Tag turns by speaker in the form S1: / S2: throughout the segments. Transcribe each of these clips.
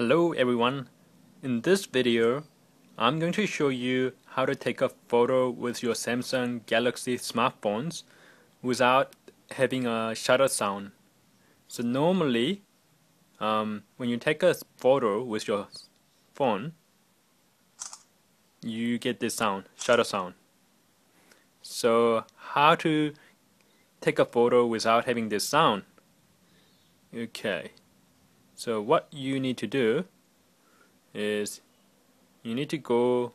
S1: Hello everyone. In this video, I'm going to show you how to take a photo with your Samsung Galaxy smartphones without having a shutter sound. So normally, um, when you take a photo with your phone, you get this sound, shutter sound. So how to take a photo without having this sound? Okay. So what you need to do is you need to go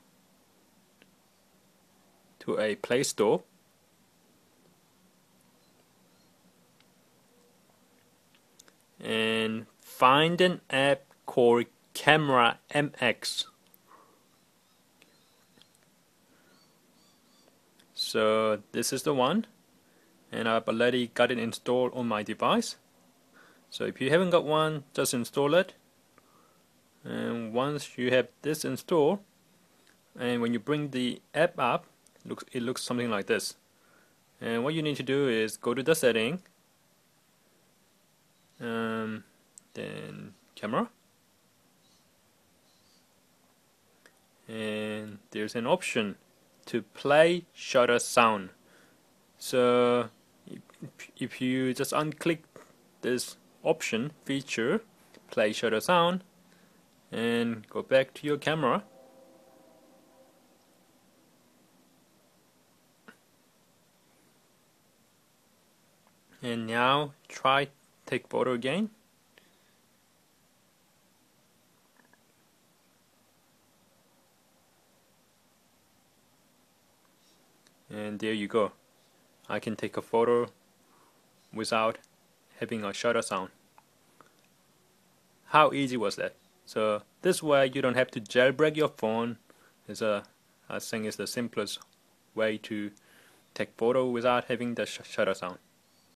S1: to a Play Store and find an app called Camera MX. So this is the one and I've already got it installed on my device. So if you haven't got one, just install it. And once you have this installed, and when you bring the app up, it looks, it looks something like this. And what you need to do is go to the setting, um, then camera, and there's an option to play shutter sound. So if, if you just unclick this option feature play shutter sound and go back to your camera. And now try take photo again. And there you go. I can take a photo without having a shutter sound. How easy was that? So this way you don't have to jailbreak your phone. Is a I think it's the simplest way to take photo without having the sh shutter sound.